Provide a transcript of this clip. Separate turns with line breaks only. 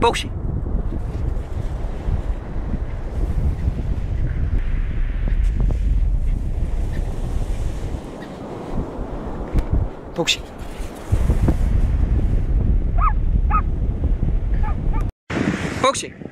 Poxie. Poxie. Poxie.